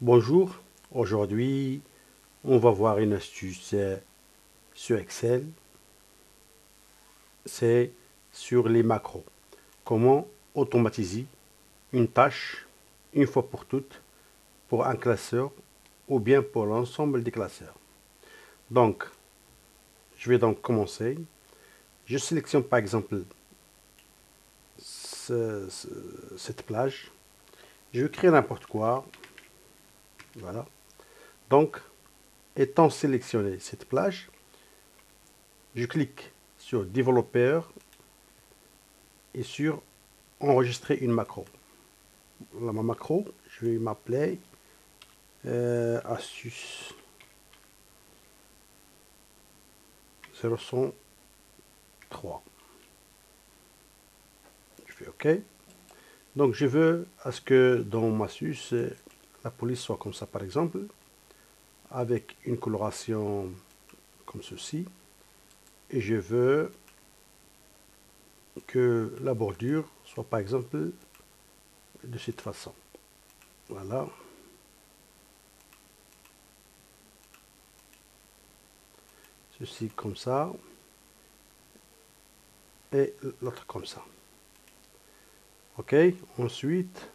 Bonjour, aujourd'hui on va voir une astuce euh, sur Excel. C'est sur les macros. Comment automatiser une tâche une fois pour toutes pour un classeur ou bien pour l'ensemble des classeurs. Donc, je vais donc commencer. Je sélectionne par exemple cette plage. Je vais créer n'importe quoi. Voilà. Donc, étant sélectionné cette plage, je clique sur développeur et sur enregistrer une macro. La ma macro, je vais m'appeler euh, astuce 003. Je fais OK. Donc je veux à ce que dans ma astuce, la police soit comme ça par exemple, avec une coloration comme ceci. Et je veux que la bordure soit par exemple de cette façon. Voilà. Ceci comme ça. Et l'autre comme ça. Ok. Ensuite,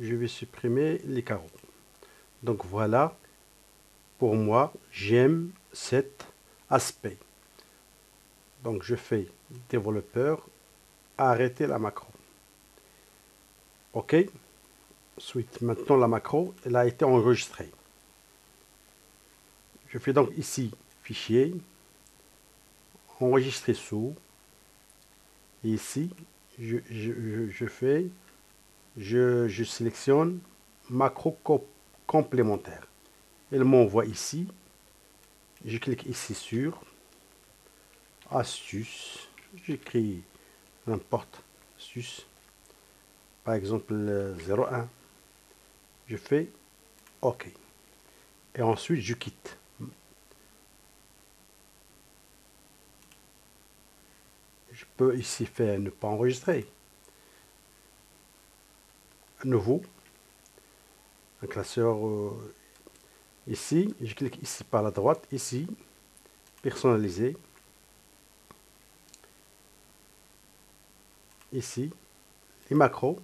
je vais supprimer les carreaux. Donc voilà, pour moi, j'aime cet aspect. Donc je fais développeur, arrêter la macro. OK? Ensuite, maintenant la macro, elle a été enregistrée. Je fais donc ici fichier, enregistrer sous. Et ici, je, fais, je, sélectionne macro complémentaire. Elle m'envoie ici. Je clique ici sur astuce. J'écris n'importe astuce par exemple 01, je fais OK. Et ensuite, je quitte. Je peux ici faire ne pas enregistrer. Nouveau, un classeur euh, ici, je clique ici par la droite, ici, personnaliser. Ici, les macros.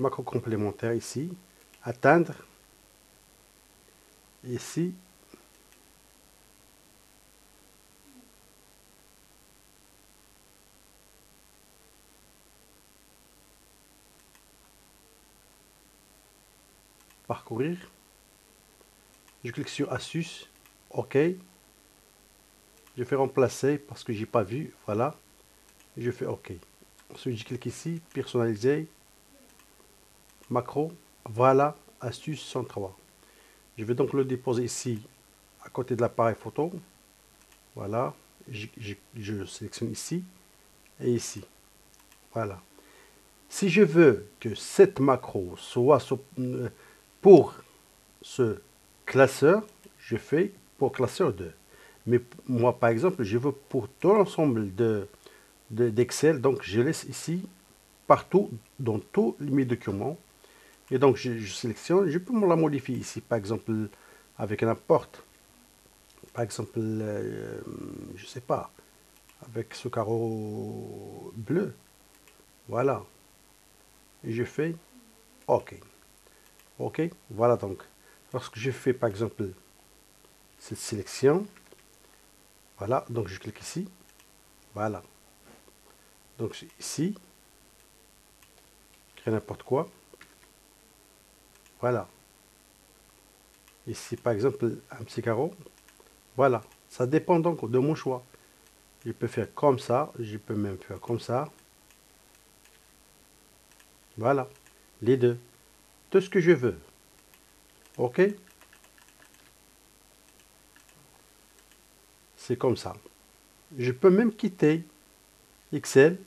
macro complémentaire ici, atteindre, ici, parcourir, je clique sur Astuce, OK, je fais remplacer parce que j'ai pas vu, voilà, je fais OK. Ensuite, je clique ici, personnaliser, macro, voilà, astuce 103. Je vais donc le déposer ici, à côté de l'appareil photo. Voilà, je, sélectionne ici et ici. Voilà. Si je veux que cette macro soit euh, pour ce classeur, je fais pour classeur 2. Mais moi, par exemple, je veux pour tout l'ensemble de, d'Excel. donc, je laisse ici, partout, dans tous mes documents. Et donc, je, sélectionne. Je peux la modifier ici, par exemple, avec n'importe. Par exemple, euh, je sais pas, avec ce carreau bleu. Voilà. Et je fais OK. OK. Voilà donc. Lorsque je fais, par exemple, cette sélection, voilà. Donc, je clique ici. Voilà. Donc ici, crée n'importe quoi. Voilà. Ici, par exemple, un petit carreau. Voilà. Ça dépend donc de mon choix. Je peux faire comme ça. Je peux même faire comme ça. Voilà. Les deux. Tout ce que je veux. OK? C'est comme ça. Je peux même quitter Excel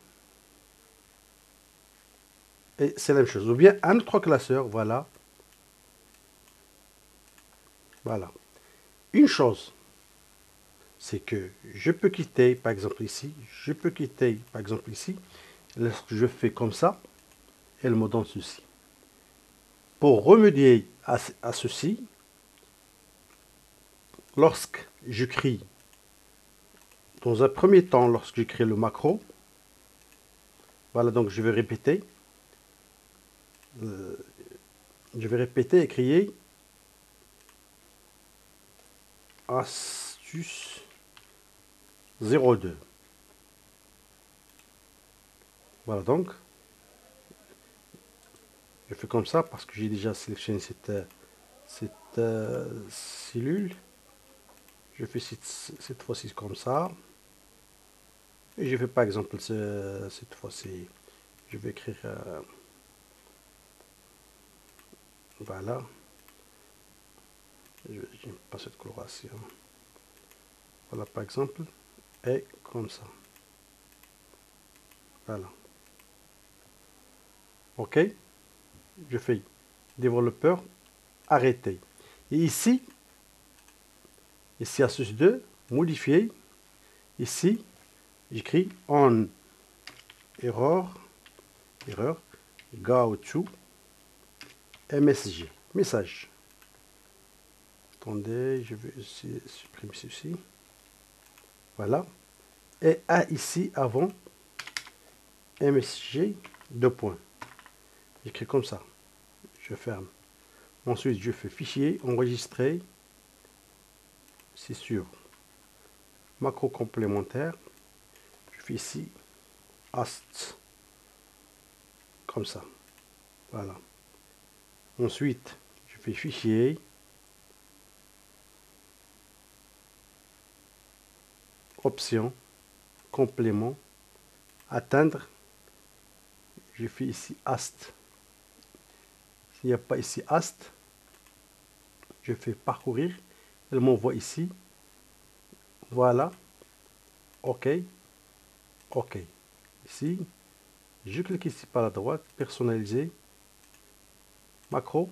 et c'est la même chose. Ou bien un autre classeur, voilà. Voilà. Une chose, c'est que je peux quitter, par exemple ici, je peux quitter, par exemple ici, lorsque je fais comme ça, elle me donne ceci. Pour remédier à, à ceci, lorsque j'écris, dans un premier temps, lorsque j'écris le macro, voilà, donc je vais répéter, euh, je vais répéter et crier astuce 02. Voilà donc. Je fais comme ça parce que j'ai déjà sélectionné cette, cette euh, cellule. Je fais cette, fois-ci comme ça. Et je fais par exemple cette fois-ci. Je vais écrire... Euh, voilà. Je n'aime pas cette coloration. Voilà par exemple. Et comme ça. Voilà. OK? Je fais développeur, arrêter. Et ici, ici à ce 2, modifier. Ici, j'écris on erreur, erreur, go to MSG, message. Attendez, je vais supprimer ceci. Voilà. Et A ici avant MSG, deux points. J'écris comme ça. Je ferme. Ensuite, je fais fichier, enregistrer. C'est sûr. Macro complémentaire. Je fais ici ast. Comme ça. Voilà. Ensuite, je fais fichier. Option. Complément. Atteindre. Je fais ici ast. S'il n'y a pas ici ast, je fais parcourir. Elle m'envoie ici. Voilà. OK. OK. Ici, je clique ici par la droite, personnaliser, macro.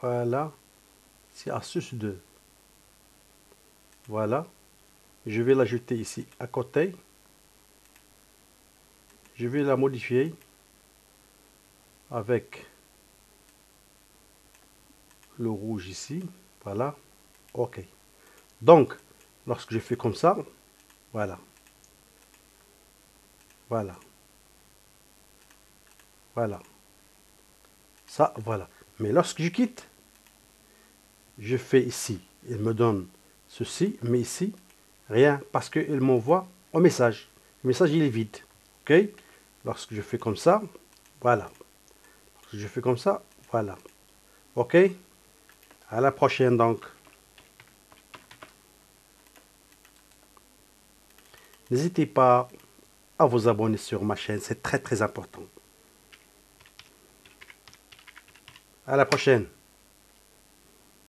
Voilà. C'est Asus 2. Voilà. Je vais l'ajouter ici à côté. Je vais la modifier avec le rouge ici. Voilà. OK. Donc, lorsque je fais comme ça, voilà. Voilà. Voilà. Ça, voilà. Mais lorsque je quitte, je fais ici. Il me donne ceci, mais ici, rien, parce qu'il m'envoie un message. Le message, il est vide. OK Lorsque je fais comme ça, voilà. Je fais comme ça, voilà. OK? À la prochaine, donc. N'hésitez pas à vous abonner sur ma chaîne, c'est très très important. À la prochaine.